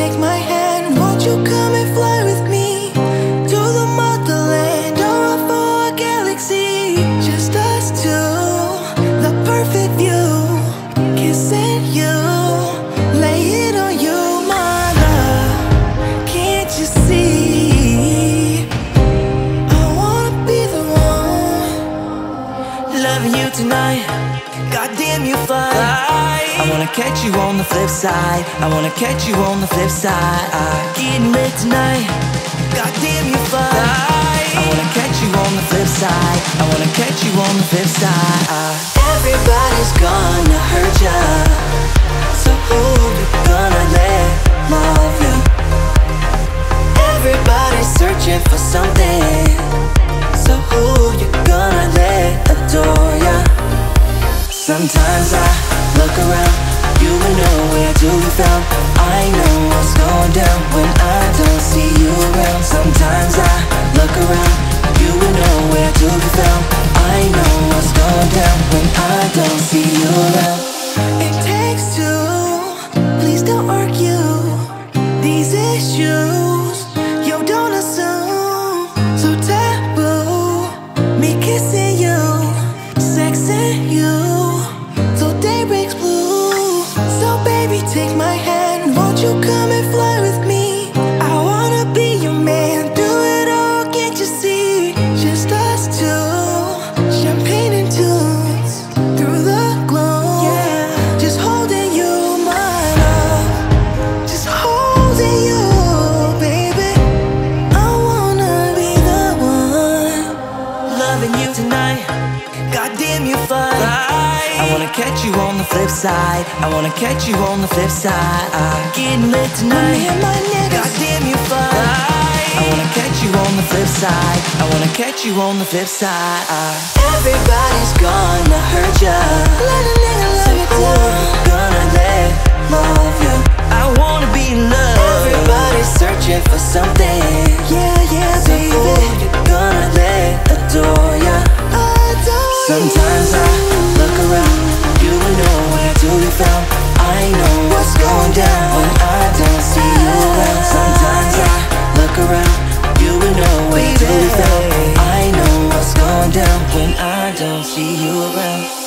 take my hand. Won't you come and fly loving you tonight. Goddamn, you fine. I wanna catch you on the flip side. I wanna catch you on the flip side. Getting lit tonight. Goddamn, you fine. I wanna catch you on the flip side. I wanna catch you on the flip side. Everybody's gonna hurt ya. So who you gonna let love you? Everybody's searching for something. Adore ya? Sometimes I look around, you and nowhere to be found. I know what's going down when I don't see you around. Sometimes I look around, you and nowhere to be found. I know what's going down when I don't see you around. Blue. So baby, take my hand, won't you come and fly with me? Wanna catch you on the flip side. I wanna catch you on the flip side. Getting lit tonight. Me and my niggas. Goddamn, you fine. I wanna catch you on the flip side. I wanna catch you on the flip side. Everybody's gonna hurt ya. Let a nigga love you too. Gonna let love you. I wanna be in love. Everybody's searching for something. Down when I don't see you around.